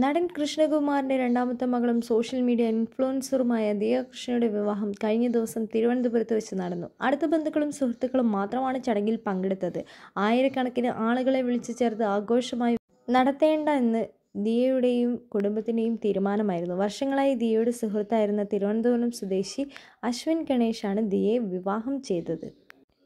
നടൻ കൃഷ്ണകുമാറിന്റെ രണ്ടാമത്തെ മകളും സോഷ്യൽ മീഡിയ ഇൻഫ്ലുവൻസറുമായ ദിയ കൃഷ്ണയുടെ വിവാഹം കഴിഞ്ഞ ദിവസം തിരുവനന്തപുരത്ത് വെച്ച് നടന്നു. അടുത്ത ബന്ധുക്കളും സുഹൃത്തുക്കളും മാത്രമാണ് ചടങ്ങിൽ പങ്കെടുത്തത്. ആയിരക്കണക്കിന് ആളുകളെ വിളിച്ചു ചേർത്ത് ആഘോഷമായി നടത്തേണ്ട എന്ന് ദിയയുടെയും കുടുംബത്തിന്റെയും തീരുമാനമായിരുന്നു. വർഷങ്ങളായി ദിയയുടെ സുഹൃത്തായിരുന്ന തിരുവനന്തപുരം സ്വദേശി അശ്വിൻ ഗണേഷാണ് ദിയയെ വിവാഹം ചെയ്തത്.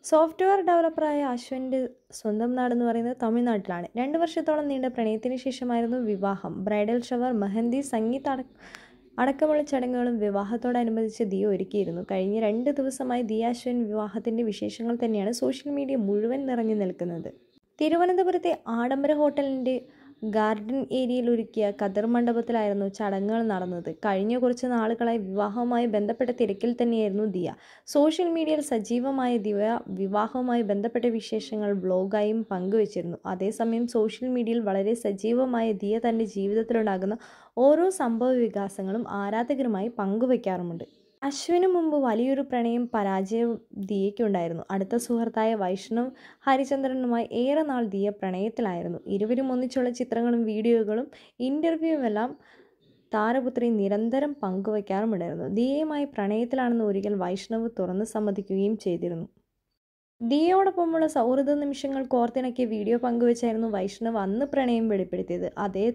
സോഫ്റ്റ്വെയർ ഡെവലപ്പറായ അശ്വിന്റെ സ്വന്തം നാടെന്ന് പറയുന്നത് തമിഴ്നാട്ടിലാണ്. രണ്ട് വർഷത്തോളം നീണ്ട പ്രണയത്തിന് ശേഷമായിരുന്നു വിവാഹം. ബ്രൈഡൽ ഷവർ മെഹന്തി സംഗീത അടക്കമുള്ള ചടങ്ങുകളും വിവാഹത്തോടനുബന്ധിച്ച് ദിയ ഒരുക്കിയിരുന്നു. കഴിഞ്ഞ രണ്ട് ദിവസമായി ദിയ അശ്വിൻ വിവാഹത്തിന്റെ വിശേഷങ്ങൾ തന്നെയാണ് സോഷ്യൽ മീഡിയ മുഴുവൻ നിറഞ്ഞു നിൽക്കുന്നത്. തിരുവനന്തപുരത്തെ ആഡംബര ഹോട്ടലിന്റെ ഗാർഡൻ ഏരിയയിൽ ഒരുക്കിയ കതിർ മണ്ഡപത്തിലായിരുന്നു ചടങ്ങുകൾ നടന്നത്. കഴിഞ്ഞ കുറച്ച് നാളുകളായി വിവാഹവുമായി ബന്ധപ്പെട്ട തിരക്കിൽ തന്നെയായിരുന്നു ദിയ. സോഷ്യൽ മീഡിയയിൽ സജീവമായ ദിവ വിവാഹവുമായി ബന്ധപ്പെട്ട വിശേഷങ്ങൾ ബ്ലോഗായും പങ്കുവച്ചിരുന്നു. അതേസമയം സോഷ്യൽ മീഡിയയിൽ വളരെ സജീവമായ ദിയ തന്റെ ജീവിതത്തിലുണ്ടാകുന്ന ഓരോ സംഭവ വികാസങ്ങളും ആരാധകരുമായി പങ്കുവയ്ക്കാറുമുണ്ട്. അശ്വിനു മുമ്പ് വലിയൊരു പ്രണയം പരാജയം ദിയയ്ക്കുണ്ടായിരുന്നു. അടുത്ത സുഹൃത്തായ വൈഷ്ണവ് ഹരിചന്ദ്രനുമായി ഏറെ നാൾ ദിയ പ്രണയത്തിലായിരുന്നു. ഇരുവരും ഒന്നിച്ചുള്ള ചിത്രങ്ങളും വീഡിയോകളും ഇന്റർവ്യൂവുമെല്ലാം താരപുത്രി നിരന്തരം പങ്കുവയ്ക്കാറുമുണ്ടായിരുന്നു ദിയയുമായി പ്രണയത്തിലാണെന്ന് ഒരിക്കൽ വൈഷ്ണവ് തുറന്ന് സമ്മതിക്കുകയും ചെയ്തിരുന്നു. ദിയയോടൊപ്പമുള്ള സൗഹൃദ നിമിഷങ്ങൾ കോർത്തിണക്കിയ വീഡിയോ പങ്കുവച്ചായിരുന്നു വൈഷ്ണവ് അന്ന് പ്രണയം വെളിപ്പെടുത്തിയത്. അതേ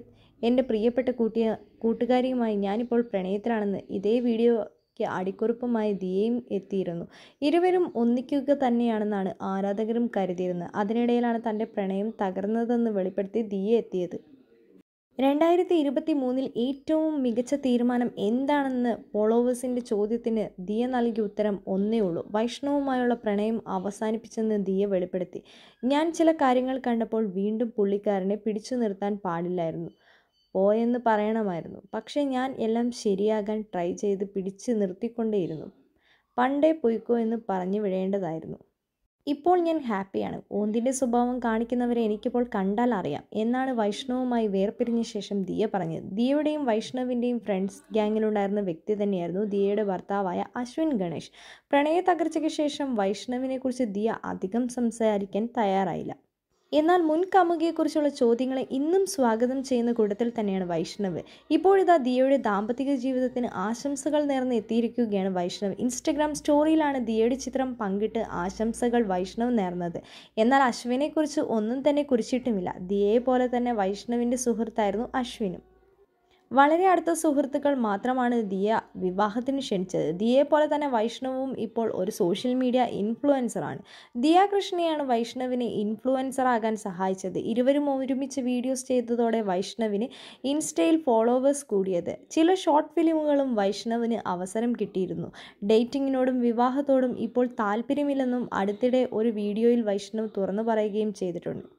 എന്റെ പ്രിയപ്പെട്ട കൂട്ടിയ കൂട്ടുകാരിയുമായി ഞാനിപ്പോൾ പ്രണയത്തിലാണെന്ന് ഇതേ വീഡിയോ ക്ക് അടിക്കുറിപ്പുമായി ദിയയും എത്തിയിരുന്നു. ഇരുവരും ഒന്നിക്കുക തന്നെയാണെന്നാണ് ആരാധകരും കരുതിയിരുന്നത്. അതിനിടയിലാണ് തന്റെ പ്രണയം തകർന്നതെന്ന് വെളിപ്പെടുത്തി ദിയ എത്തിയത്. രണ്ടായിരത്തി ഇരുപത്തി മൂന്നിൽ ഏറ്റവും മികച്ച തീരുമാനം എന്താണെന്ന് ഫോളോവേഴ്സിന്റെ ചോദ്യത്തിന് ദിയ നൽകിയ ഉത്തരം ഒന്നേ ഉള്ളൂ. വൈഷ്ണവുമായുള്ള പ്രണയം അവസാനിപ്പിച്ചെന്ന് ദിയ വെളിപ്പെടുത്തി. ഞാൻ ചില കാര്യങ്ങൾ കണ്ടപ്പോൾ വീണ്ടും പുള്ളിക്കാരനെ പിടിച്ചു നിർത്താൻ പാടില്ലായിരുന്നു. പോയെന്ന് പറയണമായിരുന്നു. പക്ഷേ ഞാൻ എല്ലാം ശരിയാകാൻ ട്രൈ ചെയ്ത് പിടിച്ച് നിർത്തിക്കൊണ്ടേയിരുന്നു. പണ്ടേ പൊയ്ക്കോ എന്ന് പറഞ്ഞു വിടേണ്ടതായിരുന്നു. ഇപ്പോൾ ഞാൻ ഹാപ്പിയാണ്. ഓന്തിന്റെ സ്വഭാവം കാണിക്കുന്നവരെ എനിക്കിപ്പോൾ കണ്ടാൽ അറിയാം. എന്നാണ് വൈഷ്ണവുമായി വേർപിരിഞ്ഞ ശേഷം ദിയ പറഞ്ഞത്. ദിയയുടെയും വൈഷ്ണവിന്റെയും ഫ്രണ്ട്സ് ഗ്യാങ്ങിലുണ്ടായിരുന്ന വ്യക്തി തന്നെയായിരുന്നു ദിയയുടെ ഭർത്താവായ അശ്വിൻ ഗണേഷ്. പ്രണയ തകർച്ചയ്ക്ക് ശേഷം വൈഷ്ണവിനെക്കുറിച്ച് ദിയ അധികം സംസാരിക്കാൻ തയ്യാറായില്ല. എന്നാൽ മുൻ കാമുകിയെക്കുറിച്ചുള്ള ചോദ്യങ്ങളെ ഇന്നും സ്വാഗതം ചെയ്യുന്ന കൂട്ടത്തിൽ തന്നെയാണ് വൈഷ്ണവ്. ഇപ്പോഴിതാ ദിയയുടെ ദാമ്പത്തിക ജീവിതത്തിന് ആശംസകൾ നേർന്ന് എത്തിയിരിക്കുകയാണ് വൈഷ്ണവ്. ഇൻസ്റ്റഗ്രാം സ്റ്റോറിയിലാണ് ദിയയുടെ ചിത്രം പങ്കിട്ട് ആശംസകൾ വൈഷ്ണവ് നേർന്നത്. എന്നാൽ അശ്വിനെക്കുറിച്ച് ഒന്നും തന്നെ കുറിച്ചിട്ടുമില്ല. ദിയയെ പോലെ തന്നെ വൈഷ്ണവിന്റെ സുഹൃത്തായിരുന്നു അശ്വിനും. വളരെ അടുത്ത സുഹൃത്തുക്കൾ മാത്രമാണ് ദിയ വിവാഹത്തിന് ക്ഷണിച്ചത്. ദിയയെ പോലെ തന്നെ വൈഷ്ണവും ഇപ്പോൾ ഒരു സോഷ്യൽ മീഡിയ ഇൻഫ്ലുവൻസറാണ് ദിയ കൃഷ്ണയാണ് വൈഷ്ണവിനെ ഇൻഫ്ലുവൻസറാകാൻ സഹായിച്ചത്. ഇരുവരും ഒരുമിച്ച് വീഡിയോസ് ചെയ്തതോടെ വൈഷ്ണവിന് ഇൻസ്റ്റയിൽ ഫോളോവേഴ്സ് കൂടിയത്. ചില ഷോർട്ട് ഫിലിമുകളും വൈഷ്ണവിന് അവസരം കിട്ടിയിരുന്നു. ഡേറ്റിങ്ങിനോടും വിവാഹത്തോടും ഇപ്പോൾ താല്പര്യമില്ലെന്നും അടുത്തിടെ ഒരു വീഡിയോയിൽ വൈഷ്ണവ് തുറന്നു പറയുകയും ചെയ്തിട്ടുണ്ട്.